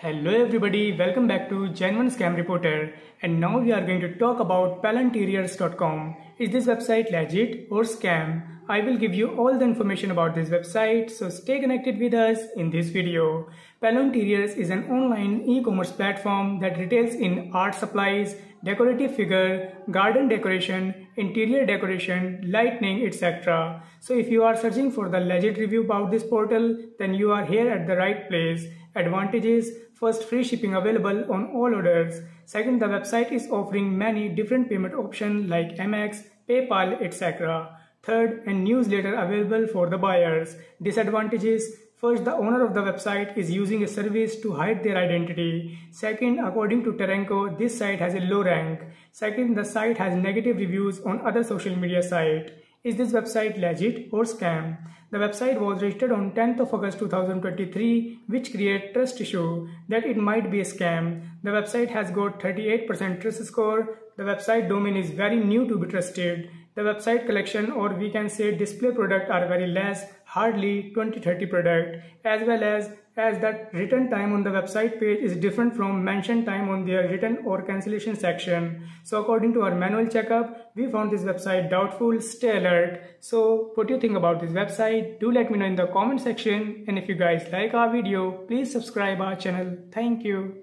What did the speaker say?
Hello everybody, welcome back to Genuine Scam Reporter and now we are going to talk about paolointeriors.com. Is this website legit or scam? I will give you all the information about this website so stay connected with us in this video. Paolointeriors is an online e-commerce platform that retails in art supplies, decorative figure, garden decoration, interior decoration, lighting, etc. So if you are searching for the legit review about this portal, then you are here at the right place. Advantages First, free shipping available on all orders. Second, the website is offering many different payment options like Amex, PayPal, etc. Third, a newsletter available for the buyers. Disadvantages First, the owner of the website is using a service to hide their identity. Second, according to Tranco, this site has a low rank. Second, the site has negative reviews on other social media sites. Is this website legit or scam? The website was registered on 10th of August 2023 which create trust issue that it might be a scam. The website has got 38% trust score. The website domain is very new to be trusted. The website collection or we can say display product are very less, hardly 20-30 product as well as as that return time on the website page is different from mentioned time on their return or cancellation section. So according to our manual checkup, we found this website doubtful, stay alert. So what do you think about this website? Do let me know in the comment section and if you guys like our video, please subscribe our channel. Thank you.